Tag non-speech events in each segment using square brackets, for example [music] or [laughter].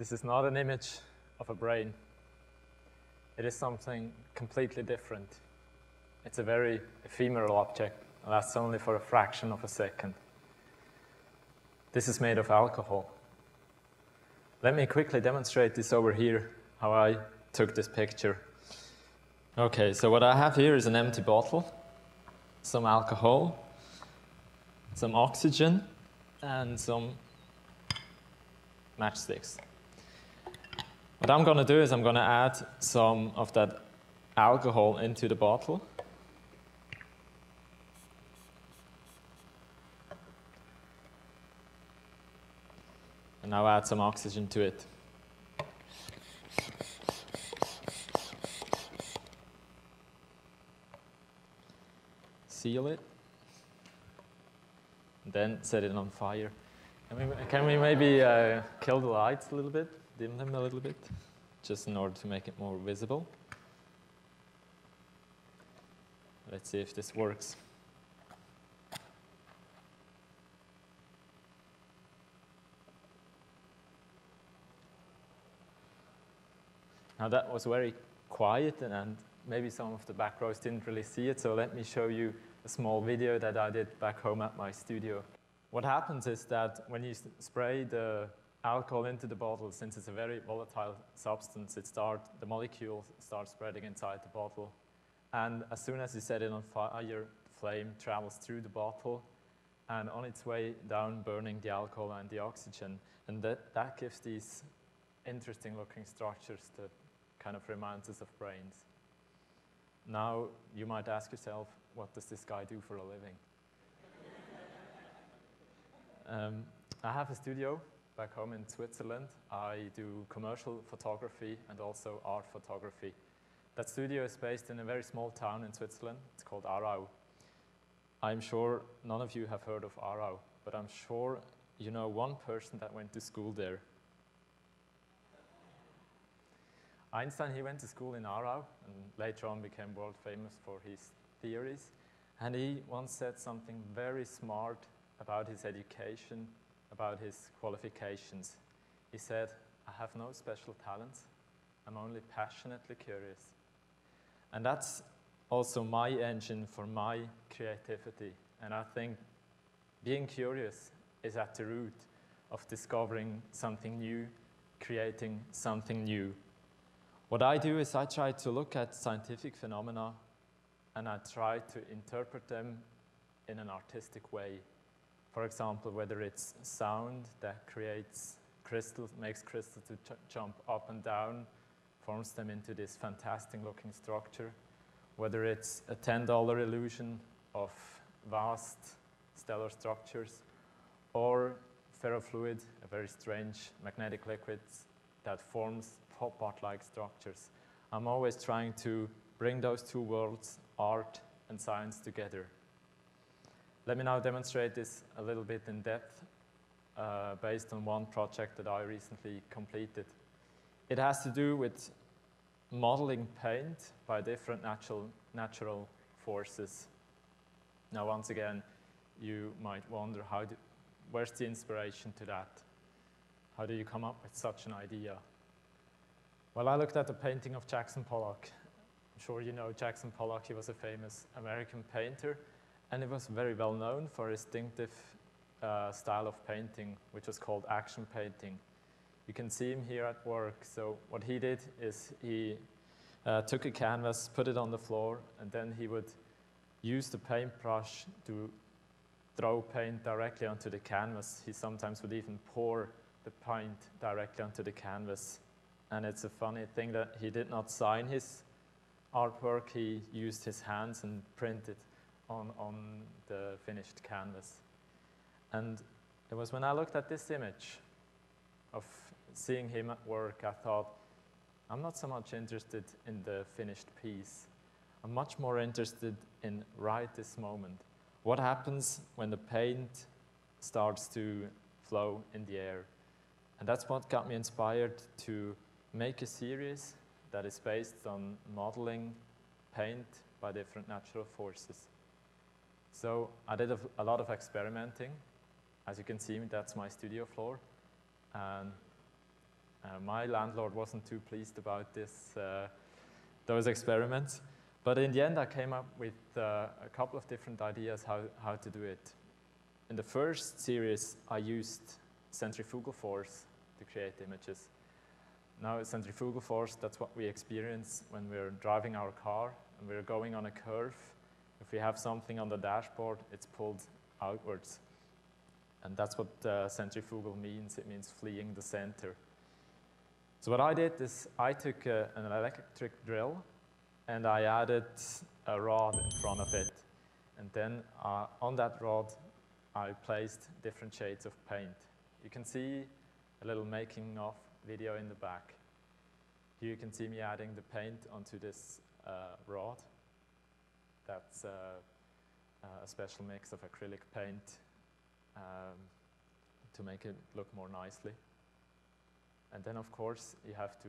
This is not an image of a brain. It is something completely different. It's a very ephemeral object, lasts only for a fraction of a second. This is made of alcohol. Let me quickly demonstrate this over here, how I took this picture. Okay, so what I have here is an empty bottle, some alcohol, some oxygen, and some matchsticks. What I'm going to do is I'm going to add some of that alcohol into the bottle. And now add some oxygen to it. Seal it. Then set it on fire. Can we, can we maybe uh, kill the lights a little bit, dim them a little bit, just in order to make it more visible? Let's see if this works. Now that was very quiet and, and maybe some of the back rows didn't really see it, so let me show you a small video that I did back home at my studio. What happens is that when you spray the alcohol into the bottle, since it's a very volatile substance, it start, the molecule starts spreading inside the bottle. And as soon as you set it on fire, the flame travels through the bottle and on its way down burning the alcohol and the oxygen. And that, that gives these interesting looking structures that kind of reminds us of brains. Now, you might ask yourself, what does this guy do for a living? Um, I have a studio back home in Switzerland. I do commercial photography and also art photography. That studio is based in a very small town in Switzerland. It's called Aarau. I'm sure none of you have heard of Aarau, but I'm sure you know one person that went to school there. Einstein, he went to school in Aarau and later on became world famous for his theories. And he once said something very smart about his education, about his qualifications. He said, I have no special talents. I'm only passionately curious. And that's also my engine for my creativity. And I think being curious is at the root of discovering something new, creating something new. What I do is I try to look at scientific phenomena and I try to interpret them in an artistic way. For example, whether it's sound that creates crystals, makes crystals to jump up and down, forms them into this fantastic looking structure, whether it's a $10 illusion of vast stellar structures, or ferrofluid, a very strange magnetic liquid that forms pop art-like structures. I'm always trying to bring those two worlds, art and science, together. Let me now demonstrate this a little bit in depth uh, based on one project that I recently completed. It has to do with modeling paint by different natural, natural forces. Now, once again, you might wonder, how do, where's the inspiration to that? How do you come up with such an idea? Well, I looked at the painting of Jackson Pollock. I'm sure you know Jackson Pollock. He was a famous American painter, and he was very well known for his distinctive uh, style of painting, which was called action painting. You can see him here at work. So what he did is he uh, took a canvas, put it on the floor, and then he would use the paintbrush to throw paint directly onto the canvas. He sometimes would even pour the paint directly onto the canvas. And it's a funny thing that he did not sign his artwork. He used his hands and printed on, on the finished canvas. And it was when I looked at this image of seeing him at work, I thought, I'm not so much interested in the finished piece. I'm much more interested in right this moment. What happens when the paint starts to flow in the air? And that's what got me inspired to make a series that is based on modeling paint by different natural forces. So I did a, lot of experimenting. As you can see, that's my studio floor. And Uh, my landlord wasn't too pleased about this, uh, those experiments. But in the end, I came up with uh, a couple of different ideas how, how to do it. In the first series, I used centrifugal force to create images. Now, centrifugal force, that's what we experience when we're driving our car and we're going on a curve. If we have something on the dashboard, it's pulled outwards. And that's what uh, centrifugal means. It means fleeing the center. So what I did is I took uh, an electric drill and I added a rod in front of it. And then uh, on that rod, I placed different shades of paint. You can see a little making of video in the back. Here you can see me adding the paint onto this uh, rod. That's uh, a special mix of acrylic paint um, to make it look more nicely. And then, of course, you have to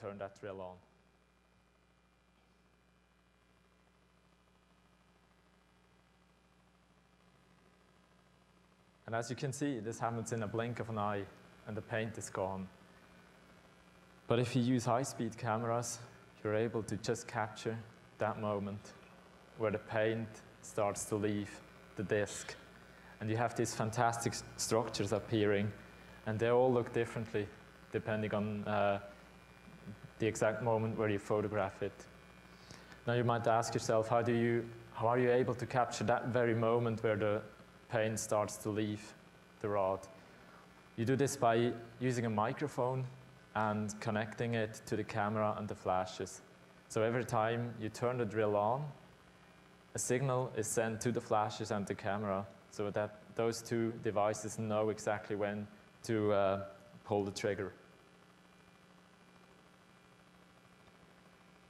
turn that drill on. And as you can see, this happens in a blink of an eye, and the paint is gone. But if you use high-speed cameras, you're able to just capture that moment where the paint starts to leave the disk. And you have these fantastic structures appearing, and they all look differently depending on uh, the exact moment where you photograph it. Now you might ask yourself, how, do you, how are you able to capture that very moment where the paint starts to leave the rod? You do this by using a microphone and connecting it to the camera and the flashes. So every time you turn the drill on, a signal is sent to the flashes and the camera so that those two devices know exactly when to uh, pull the trigger.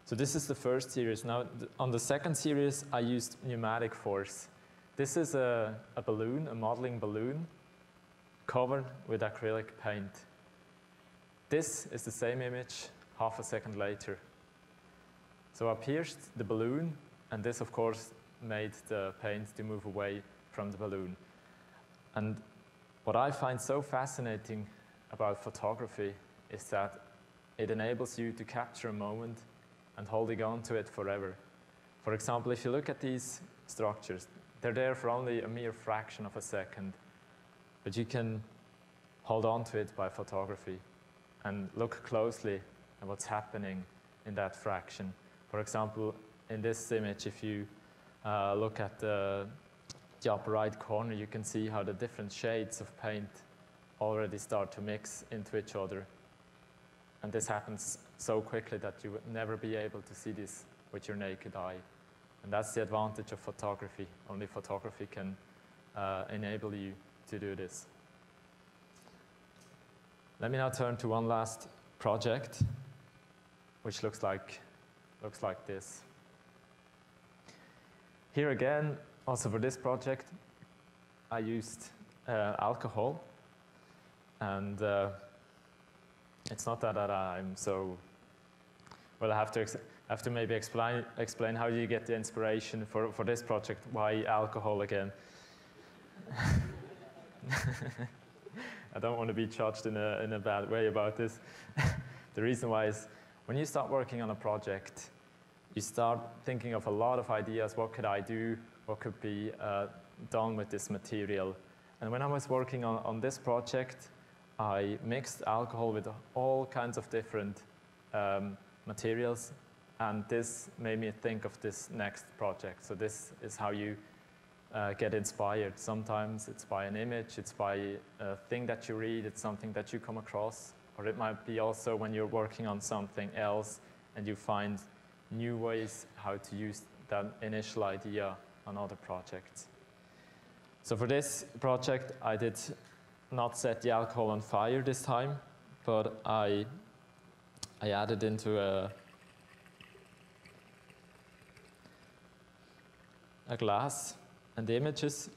So this is the first series. Now, on the second series, I used pneumatic force. This is a, a balloon, a modeling balloon, covered with acrylic paint. This is the same image half a second later. So I pierced the balloon, and this, of course, made the paint to move away from the balloon. And what I find so fascinating about photography is that it enables you to capture a moment and holding on to it forever. For example, if you look at these structures, they're there for only a mere fraction of a second, but you can hold on to it by photography and look closely at what's happening in that fraction. For example, in this image, if you uh, look at the, the upper right corner, you can see how the different shades of paint already start to mix into each other. And this happens so quickly that you would never be able to see this with your naked eye. And that's the advantage of photography. Only photography can uh, enable you to do this. Let me now turn to one last project, which looks like, looks like this. Here again, also for this project, I used uh, alcohol and uh, it's not that, that I'm so, well, I have to, have to maybe explain, explain how you get the inspiration for, for this project. Why alcohol again? [laughs] I don't want to be judged in a, in a bad way about this. [laughs] the reason why is when you start working on a project, you start thinking of a lot of ideas. What could I do? What could be uh, done with this material? And when I was working on, on this project, I mixed alcohol with all kinds of different um, materials, and this made me think of this next project. So this is how you uh, get inspired. Sometimes it's by an image, it's by a thing that you read, it's something that you come across, or it might be also when you're working on something else and you find new ways how to use that initial idea on other projects. So for this project, I did not set the alcohol on fire this time, but I, I added into a, a glass, and the images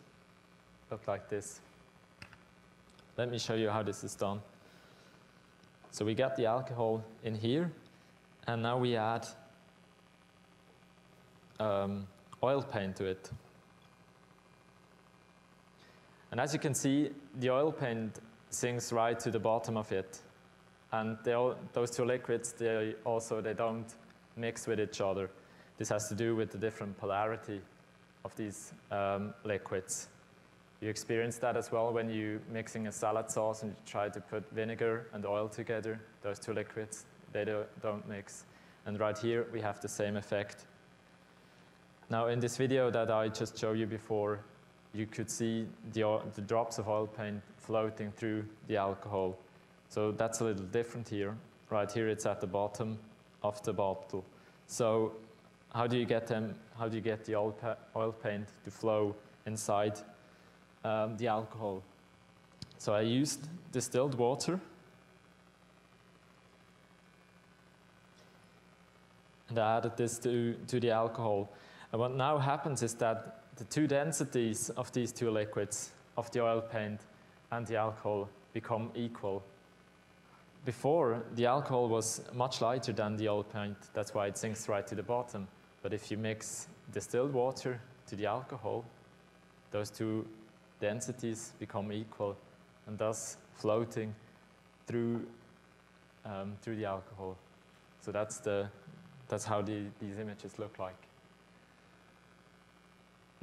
look like this. Let me show you how this is done. So we got the alcohol in here, and now we add um, oil paint to it. And as you can see, the oil paint sinks right to the bottom of it. And all, those two liquids, they also they don't mix with each other. This has to do with the different polarity of these um, liquids. You experience that as well when you're mixing a salad sauce and you try to put vinegar and oil together. Those two liquids, they don't mix. And right here, we have the same effect. Now, in this video that I just showed you before, you could see the, the drops of oil paint floating through the alcohol. So that's a little different here. Right here, it's at the bottom of the bottle. So how do you get them? How do you get the oil, oil paint to flow inside um, the alcohol? So I used distilled water. And I added this to, to the alcohol. And what now happens is that the two densities of these two liquids, of the oil paint and the alcohol, become equal. Before, the alcohol was much lighter than the oil paint. That's why it sinks right to the bottom. But if you mix distilled water to the alcohol, those two densities become equal and thus floating through, um, through the alcohol. So that's, the, that's how the, these images look like.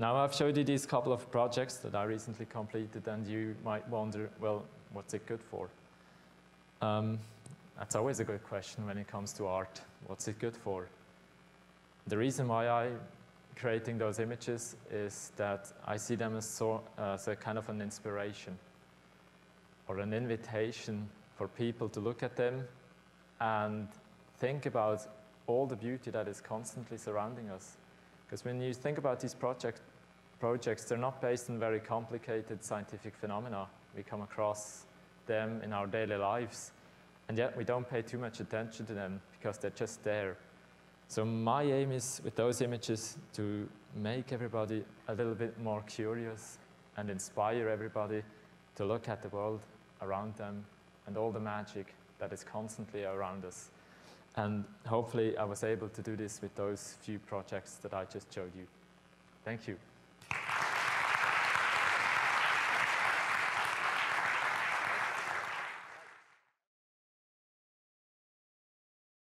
Now I've showed you these couple of projects that I recently completed and you might wonder, well, what's it good for? Um, that's always a good question when it comes to art. What's it good for? The reason why I'm creating those images is that I see them as, so, as a kind of an inspiration or an invitation for people to look at them and think about all the beauty that is constantly surrounding us. Because when you think about these project, projects, they're not based on very complicated scientific phenomena. We come across them in our daily lives, and yet we don't pay too much attention to them because they're just there. So my aim is with those images to make everybody a little bit more curious and inspire everybody to look at the world around them and all the magic that is constantly around us. And hopefully I was able to do this with those few projects that I just showed you. Thank you.